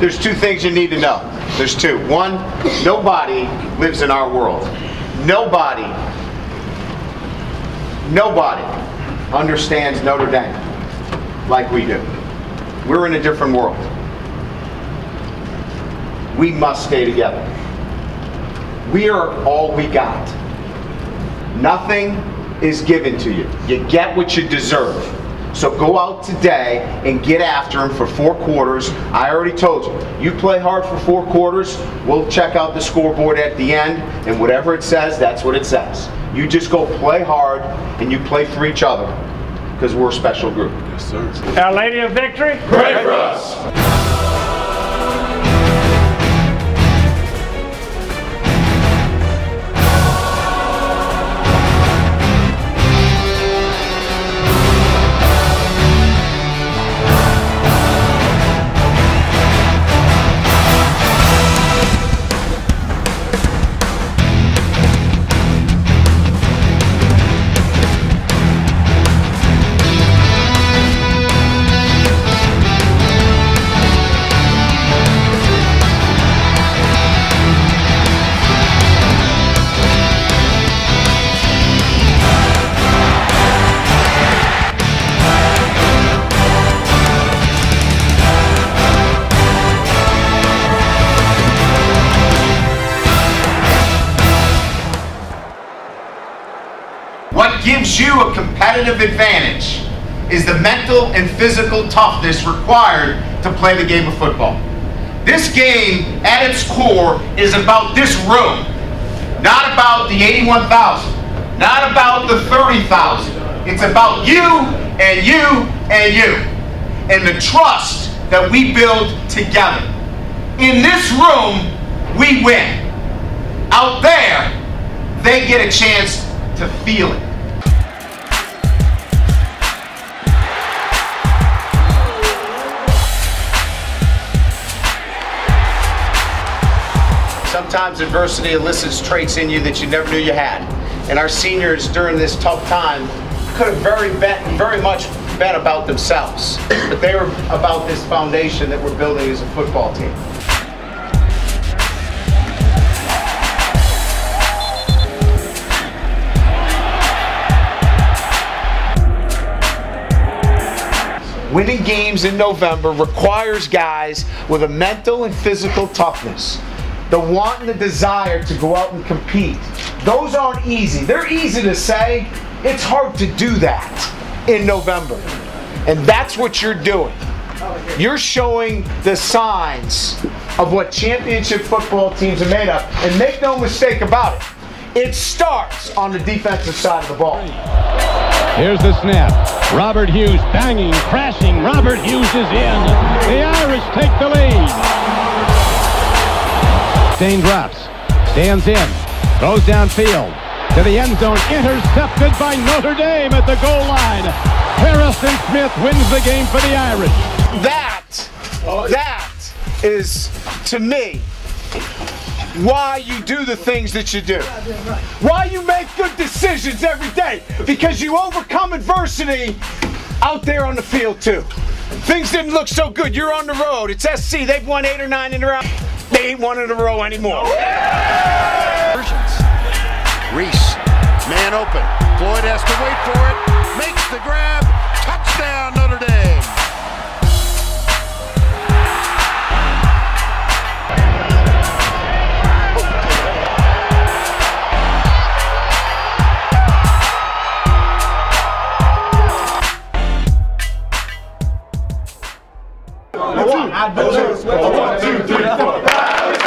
there's two things you need to know. There's two. One, nobody lives in our world. Nobody, nobody understands Notre Dame like we do. We're in a different world. We must stay together. We are all we got. Nothing is given to you. You get what you deserve. So go out today and get after him for four quarters. I already told you, you play hard for four quarters, we'll check out the scoreboard at the end, and whatever it says, that's what it says. You just go play hard and you play for each other because we're a special group. Yes, sir. Our Lady of Victory. Pray for us. Gives you a competitive advantage is the mental and physical toughness required to play the game of football. This game, at its core, is about this room, not about the 81,000, not about the 30,000. It's about you and you and you, and the trust that we build together. In this room, we win. Out there, they get a chance to feel it. Sometimes adversity elicits traits in you that you never knew you had. And our seniors during this tough time could have very been, very much been about themselves, but they were about this foundation that we're building as a football team. Winning games in November requires guys with a mental and physical toughness. The want and the desire to go out and compete. Those aren't easy. They're easy to say. It's hard to do that in November. And that's what you're doing. You're showing the signs of what championship football teams are made of. And make no mistake about it, it starts on the defensive side of the ball. Here's the snap. Robert Hughes banging, crashing. Robert Hughes is in. The Irish take the lead. Dane drops, stands in, goes downfield to the end zone, intercepted by Notre Dame at the goal line. Harrison Smith wins the game for the Irish. That, that is to me why you do the things that you do. Why you make good decisions every day. Because you overcome adversity out there on the field too. Things didn't look so good. You're on the road. It's SC. They've won eight or nine in a row. They ain't one in a row anymore. Rees, man open. Floyd has to wait for it. One, two, one, two, three, four, five.